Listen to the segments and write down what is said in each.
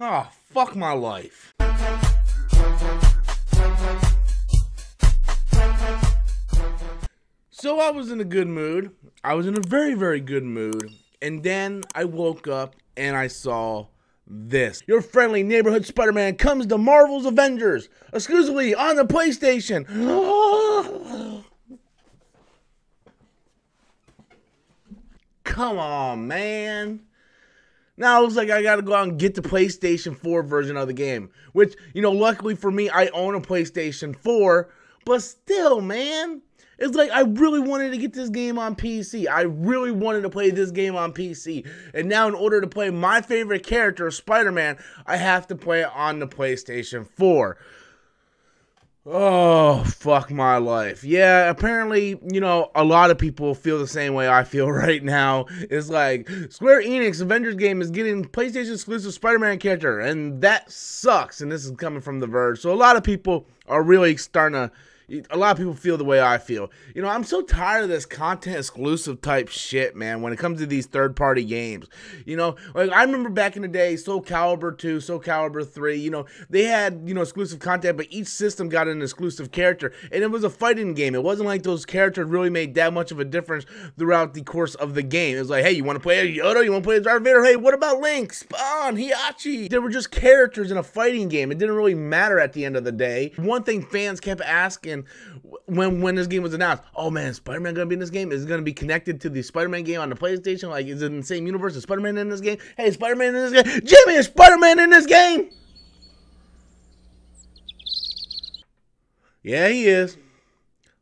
Oh, fuck my life. So I was in a good mood. I was in a very, very good mood. And then I woke up and I saw this. Your friendly neighborhood Spider Man comes to Marvel's Avengers exclusively on the PlayStation. Come on, man. Now it looks like I gotta go out and get the PlayStation 4 version of the game. Which, you know, luckily for me, I own a PlayStation 4. But still, man. It's like I really wanted to get this game on PC. I really wanted to play this game on PC. And now, in order to play my favorite character, Spider Man, I have to play it on the PlayStation 4. Oh, fuck my life. Yeah, apparently, you know, a lot of people feel the same way I feel right now. It's like Square Enix Avengers game is getting PlayStation exclusive Spider-Man character, and that sucks. And this is coming from The Verge. So a lot of people are really starting to a lot of people feel the way I feel. You know, I'm so tired of this content exclusive type shit, man, when it comes to these third party games. You know, like I remember back in the day, Soul Calibur 2, Soul Calibur 3, you know, they had, you know, exclusive content, but each system got an exclusive character. And it was a fighting game. It wasn't like those characters really made that much of a difference throughout the course of the game. It was like, hey, you want to play Yoda? You want to play Darth Vader? Hey, what about Link, Spawn, Heihachi? They were just characters in a fighting game. It didn't really matter at the end of the day. One thing fans kept asking when when this game was announced. Oh man, Spider Man gonna be in this game? Is it gonna be connected to the Spider Man game on the PlayStation? Like, is it in the same universe? Is Spider Man in this game? Hey, Spider Man in this game? Jimmy, is Spider Man in this game? Yeah, he is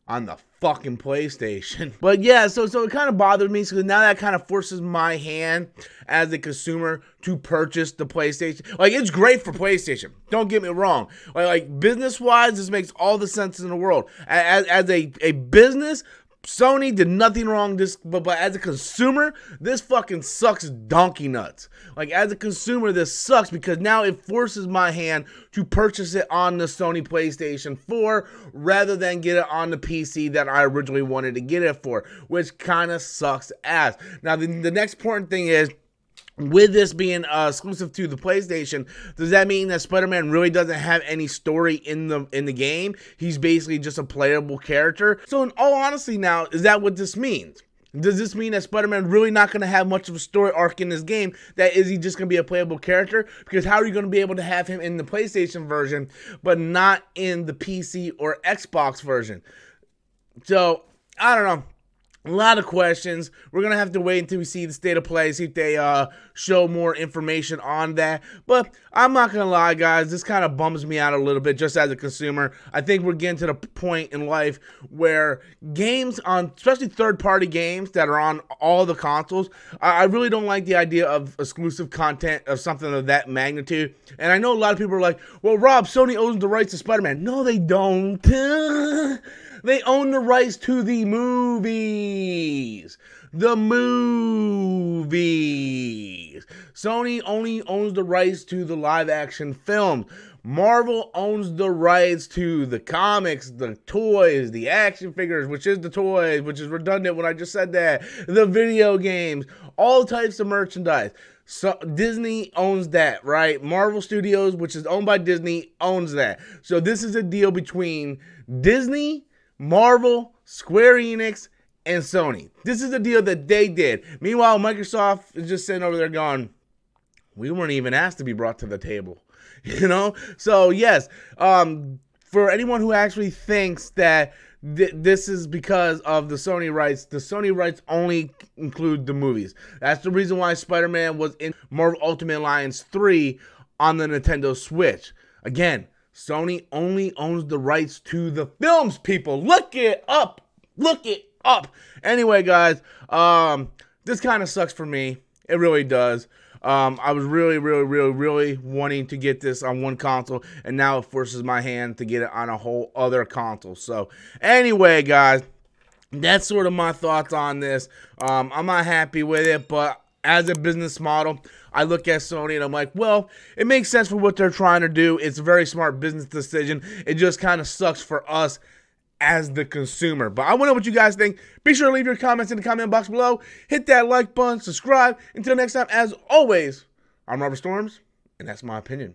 on the fucking PlayStation. But yeah, so so it kind of bothered me because now that kind of forces my hand as a consumer to purchase the PlayStation. Like it's great for PlayStation. Don't get me wrong. Like, like business wise, this makes all the sense in the world. As, as a, a business, Sony did nothing wrong. This, but, but as a consumer, this fucking sucks donkey nuts. Like as a consumer, this sucks because now it forces my hand to purchase it on the Sony PlayStation 4 rather than get it on the PC that I originally wanted to get it for, which kind of sucks ass. Now the, the next important thing is with this being uh, exclusive to the PlayStation, does that mean that Spider-Man really doesn't have any story in the in the game? He's basically just a playable character. So, in all honesty, now is that what this means? Does this mean that Spider-Man really not going to have much of a story arc in this game? That is he just going to be a playable character? Because how are you going to be able to have him in the PlayStation version, but not in the PC or Xbox version? So I don't know a lot of questions. We're gonna have to wait until we see the state of play, see if they uh, show more information on that. But I'm not gonna lie, guys, this kind of bums me out a little bit just as a consumer. I think we're getting to the point in life where games on, especially third-party games that are on all the consoles, I, I really don't like the idea of exclusive content of something of that magnitude. And I know a lot of people are like, "Well, Rob, Sony owns the rights to Spider-Man." No, they don't. They own the rights to the movies. The movies. Sony only owns the rights to the live action film. Marvel owns the rights to the comics, the toys, the action figures, which is the toys, which is redundant when I just said that, the video games, all types of merchandise. So Disney owns that, right? Marvel Studios, which is owned by Disney, owns that. So this is a deal between Disney Marvel, Square Enix, and Sony. This is a deal that they did. Meanwhile, Microsoft is just sitting over there going, we weren't even asked to be brought to the table. You know? So, yes, um, for anyone who actually thinks that th- this is because of the Sony rights, the Sony rights only include the movies. That's the reason why Spider Man was in Marvel Ultimate Alliance 3 on the Nintendo Switch. Again, Sony only owns the rights to the films, people. Look it up. Look it up. Anyway, guys, um, this kind of sucks for me. It really does. Um, I was really, really, really, really wanting to get this on one console, and now it forces my hand to get it on a whole other console. So, anyway, guys, that's sort of my thoughts on this. Um, I'm not happy with it, but as a business model, I look at Sony and I'm like, well, it makes sense for what they're trying to do. It's a very smart business decision. It just kind of sucks for us as the consumer. But I want to know what you guys think. Be sure to leave your comments in the comment box below. Hit that like button, subscribe. Until next time, as always, I'm Robert Storms And that's my opinion.